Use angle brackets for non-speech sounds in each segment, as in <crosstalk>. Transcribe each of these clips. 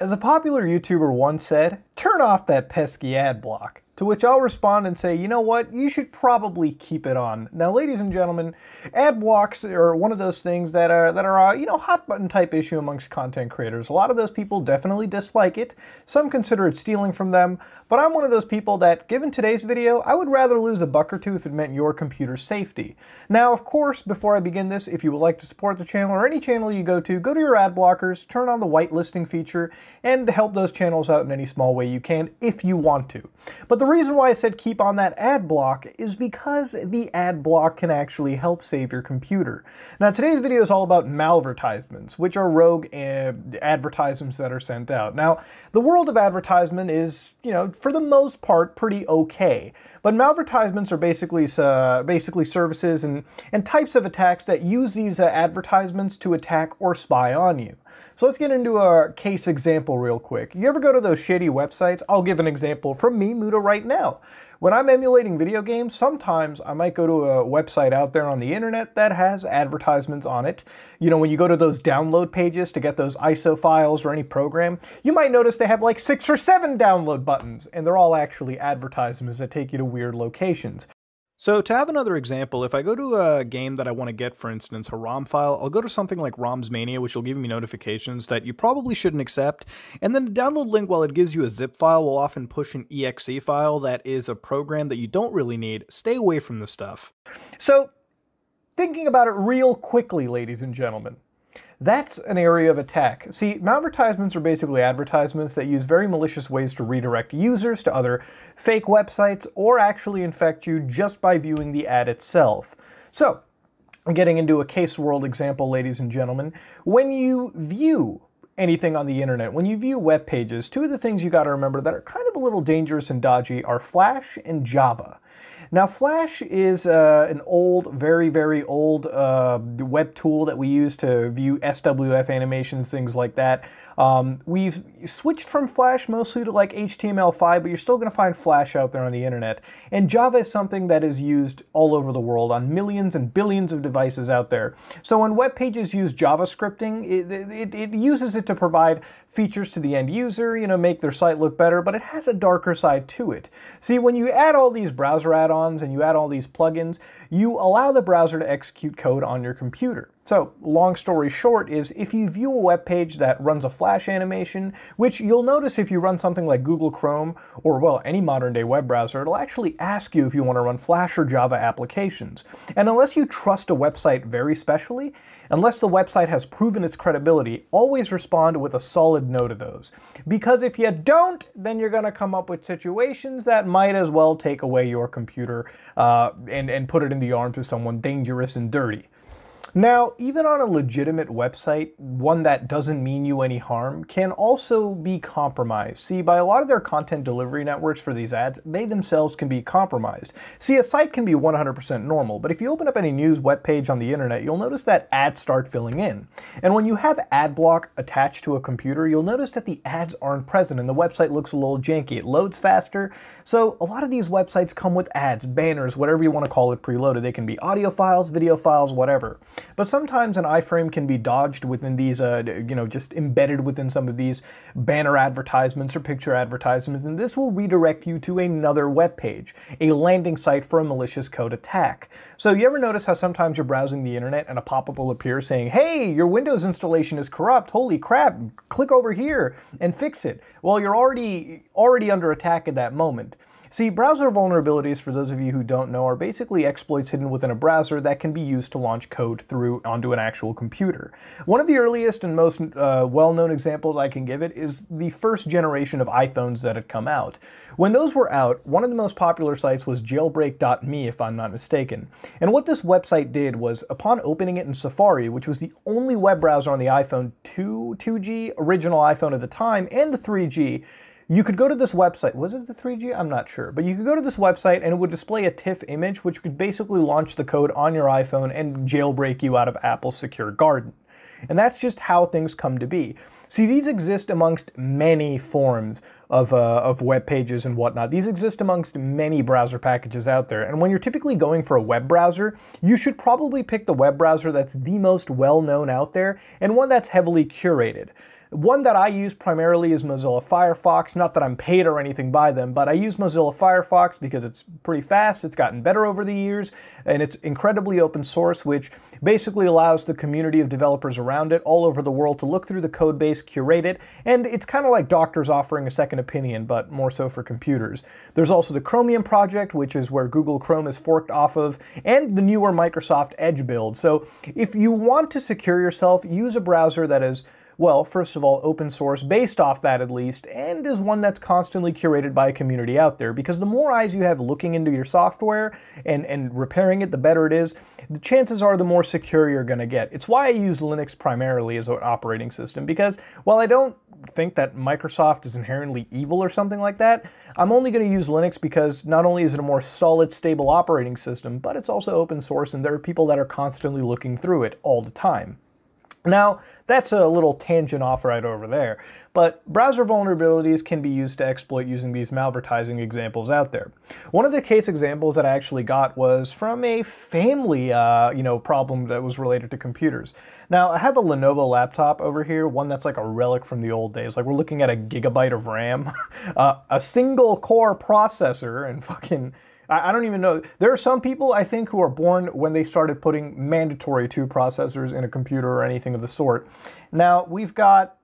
As a popular YouTuber once said, turn off that pesky ad block. To which I'll respond and say, you know what, you should probably keep it on. Now, ladies and gentlemen, ad blocks are one of those things that are, that are you know, hot button type issue amongst content creators. A lot of those people definitely dislike it. Some consider it stealing from them, but I'm one of those people that, given today's video, I would rather lose a buck or two if it meant your computer's safety. Now, of course, before I begin this, if you would like to support the channel or any channel you go to, go to your ad blockers, turn on the whitelisting feature, and help those channels out in any small way you can if you want to. But the reason why I said keep on that ad block is because the ad block can actually help save your computer. Now today's video is all about malvertisements, which are rogue uh, advertisements that are sent out. Now the world of advertisement is, you know, for the most part pretty okay, but malvertisements are basically uh, basically services and, and types of attacks that use these uh, advertisements to attack or spy on you. So let's get into a case example real quick. You ever go to those shady websites? I'll give an example from me, Mutahar, right now. When I'm emulating video games, sometimes I might go to a website out there on the internet that has advertisements on it. You know, when you go to those download pages to get those ISO files or any program, you might notice they have like six or seven download buttons, and they're all actually advertisements that take you to weird locations. So to have another example, if I go to a game that I want to get, for instance, a ROM file, I'll go to something like ROMs Mania, which will give me notifications that you probably shouldn't accept, and then the download link, while it gives you a zip file, will often push an exe file that is a program that you don't really need. Stay away from this stuff. So, thinking about it real quickly, ladies and gentlemen, that's an area of attack. See, malvertisements are basically advertisements that use very malicious ways to redirect users to other fake websites or actually infect you just by viewing the ad itself. So, getting into a case world example, ladies and gentlemen, when you view anything on the internet, when you view web pages, two of the things you got to remember that are kind of a little dangerous and dodgy are Flash and Java. Now Flash is uh, an old, very, very old uh, web tool that we use to view SWF animations, things like that. Um, we've switched from Flash mostly to like HTML5, but you're still going to find Flash out there on the internet. And Java is something that is used all over the world on millions and billions of devices out there. So when web pages use JavaScripting, it, it, it uses it to provide features to the end user, you know, make their site look better, but it has a darker side to it. See, when you add all these browser add-ons and you add all these plugins, you allow the browser to execute code on your computer. So, long story short is if you view a web page that runs a Flash animation, which you'll notice if you run something like Google Chrome or, well, any modern day web browser, it'll actually ask you if you want to run Flash or Java applications. And unless you trust a website very specially, unless the website has proven its credibility, always respond with a solid no to those. Because if you don't, then you're going to come up with situations that might as well take away your computer uh, and, and put it in the arms of someone dangerous and dirty. Now, even on a legitimate website, one that doesn't mean you any harm can also be compromised. See, by a lot of their content delivery networks for these ads, they themselves can be compromised. See, a site can be 100% normal, but if you open up any news web page on the internet, you'll notice that ads start filling in. And when you have ad block attached to a computer, you'll notice that the ads aren't present and the website looks a little janky. It loads faster. So a lot of these websites come with ads, banners, whatever you want to call it preloaded. They can be audio files, video files, whatever. But sometimes an iframe can be dodged within these, uh, you know, just embedded within some of these banner advertisements or picture advertisements, and this will redirect you to another web page, a landing site for a malicious code attack. So you ever notice how sometimes you're browsing the internet and a pop-up will appear saying, hey, your Windows installation is corrupt, holy crap, click over here and fix it. Well, you're already, already under attack at that moment. See, browser vulnerabilities, for those of you who don't know, are basically exploits hidden within a browser that can be used to launch code through onto an actual computer. One of the earliest and most uh, well-known examples I can give it is the first generation of iPhones that had come out. When those were out, one of the most popular sites was jailbreak.me, if I'm not mistaken. And what this website did was, upon opening it in Safari, which was the only web browser on the iPhone 2, 2G, original iPhone at the time, and the 3G, you could go to this website. Was it the 3G? I'm not sure. But you could go to this website and it would display a TIFF image, which could basically launch the code on your iPhone and jailbreak you out of Apple's secure garden. And that's just how things come to be. See, these exist amongst many forms of, uh, of web pages and whatnot. These exist amongst many browser packages out there. And when you're typically going for a web browser, you should probably pick the web browser that's the most well known out there and one that's heavily curated. One that I use primarily is Mozilla Firefox. Not that I'm paid or anything by them, but I use Mozilla Firefox because it's pretty fast, it's gotten better over the years, and it's incredibly open source, which basically allows the community of developers around it all over the world to look through the code base, curate it, and it's kind of like doctors offering a second opinion, but more so for computers. There's also the Chromium project, which is where Google Chrome is forked off of, and the newer Microsoft Edge build. So if you want to secure yourself, use a browser that is well, first of all, open source, based off that at least, and is one that's constantly curated by a community out there. Because the more eyes you have looking into your software and, and repairing it, the better it is, the chances are the more secure you're going to get. It's why I use Linux primarily as an operating system, because while I don't think that Microsoft is inherently evil or something like that, I'm only going to use Linux because not only is it a more solid, stable operating system, but it's also open source and there are people that are constantly looking through it all the time. Now, that's a little tangent off right over there, but browser vulnerabilities can be used to exploit using these malvertising examples out there. One of the case examples that I actually got was from a family, uh, you know, problem that was related to computers. Now, I have a Lenovo laptop over here, one that's like a relic from the old days. Like we're looking at a gigabyte of RAM, <laughs> uh, a single core processor, and fucking I, don't even know. There are some people, I think, who are born when they started putting mandatory two processors in a computer or anything of the sort. Now, we've got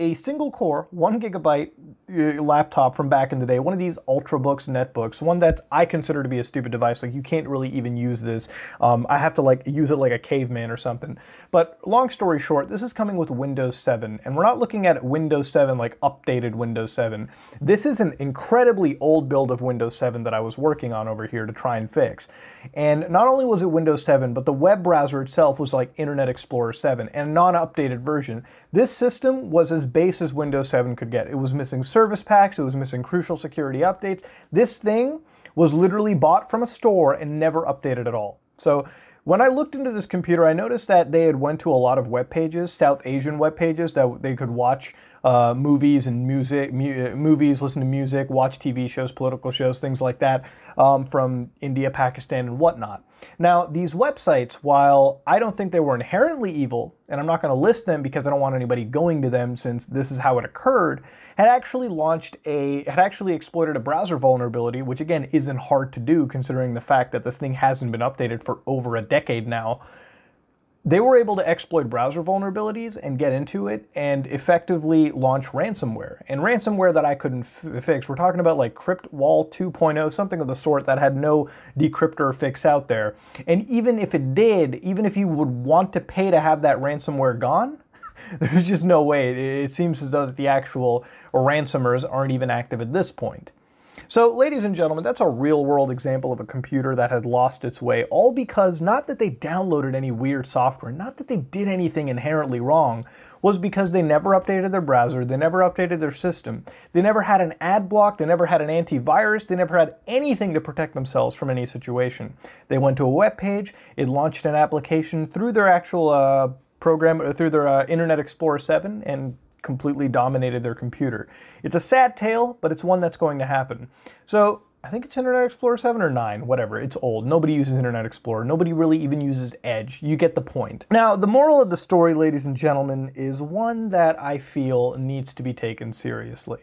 a single core, one gigabyte uh, laptop from back in the day, one of these Ultrabooks netbooks, one that I consider to be a stupid device. Like you can't really even use this. Um, I have to like use it like a caveman or something. But long story short, this is coming with Windows 7, and we're not looking at Windows 7 like updated Windows 7. This is an incredibly old build of Windows 7 that I was working on over here to try and fix. And not only was it Windows 7, but the web browser itself was like Internet Explorer 7 and a non-updated version. This system was as base as Windows 7 could get. It was missing service packs, it was missing crucial security updates. This thing was literally bought from a store and never updated at all. So when I looked into this computer, I noticed that they had went to a lot of web pages, South Asian web pages that they could watch uh, movies and music, mu movies, listen to music, watch TV shows, political shows, things like that um, from India, Pakistan, and whatnot. Now, these websites, while I don't think they were inherently evil, and I'm not going to list them because I don't want anybody going to them since this is how it occurred, had actually launched a, had actually exploited a browser vulnerability, which again isn't hard to do considering the fact that this thing hasn't been updated for over a decade now they were able to exploit browser vulnerabilities and get into it and effectively launch ransomware. And ransomware that I couldn't fix, we're talking about like CryptoWall 2.0, something of the sort that had no decryptor fix out there. And even if it did, even if you would want to pay to have that ransomware gone, <laughs> there's just no way. It seems as though that the actual ransomers aren't even active at this point. So, ladies and gentlemen, that's a real world example of a computer that had lost its way, all because not that they downloaded any weird software, not that they did anything inherently wrong, was because they never updated their browser, they never updated their system, they never had an ad block, they never had an antivirus, they never had anything to protect themselves from any situation. They went to a web page, it launched an application through their actual uh, program, uh, through their uh, Internet Explorer 7, and completely dominated their computer. It's a sad tale, but it's one that's going to happen. So I think it's Internet Explorer 7 or 9, whatever. It's old. Nobody uses Internet Explorer. Nobody really even uses Edge. You get the point. Now, the moral of the story, ladies and gentlemen, is one that I feel needs to be taken seriously.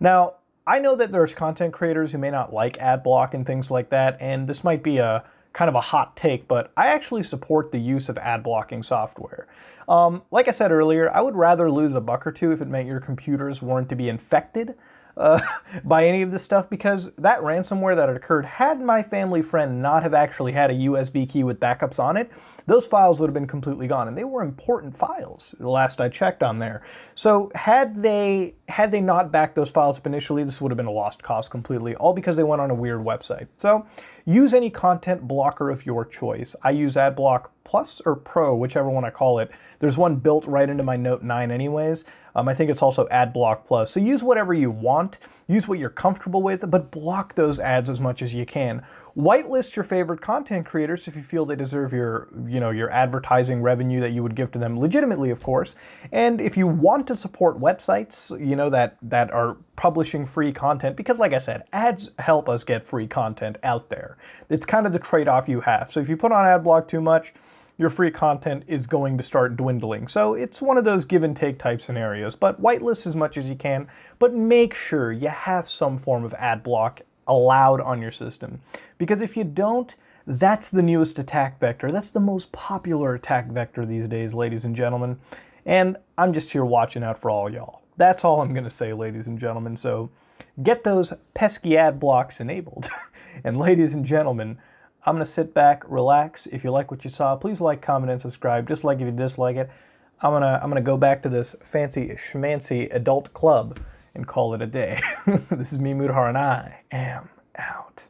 Now, I know that there's content creators who may not like ad block and things like that, and this might be a kind of a hot take, but I actually support the use of ad blocking software. Um, like I said earlier, I would rather lose a buck or two if it meant your computers weren't to be infected uh, <laughs> by any of this stuff because that ransomware that had occurred, had my family friend not have actually had a USB key with backups on it, those files would have been completely gone. And they were important files, the last I checked on there. So had they had they not backed those files up initially, this would have been a lost cause completely, all because they went on a weird website. So use any content blocker of your choice. I use AdBlock Plus or Pro, whichever one I call it. There's one built right into my Note 9 anyways. Um, I think it's also AdBlock Plus. So use whatever you want, use what you're comfortable with, but block those ads as much as you can. Whitelist your favorite content creators if you feel they deserve your, you know, your advertising revenue that you would give to them legitimately, of course. And if you want to support websites, you know, that, that are publishing free content, because like I said, ads help us get free content out there. It's kind of the trade-off you have. So if you put on AdBlock too much, your free content is going to start dwindling. So it's one of those give and take type scenarios. But whitelist as much as you can, but make sure you have some form of ad block allowed on your system. Because if you don't, that's the newest attack vector. That's the most popular attack vector these days, ladies and gentlemen. And I'm just here watching out for all y'all. That's all I'm going to say, ladies and gentlemen. So get those pesky ad blocks enabled. <laughs> and ladies and gentlemen, I'm going to sit back, relax. If you like what you saw, please like, comment, and subscribe. Dislike if you dislike it. I'm going to I'm gonna go back to this fancy schmancy adult club and call it a day. <laughs> this is me, Mutahar, and I am out.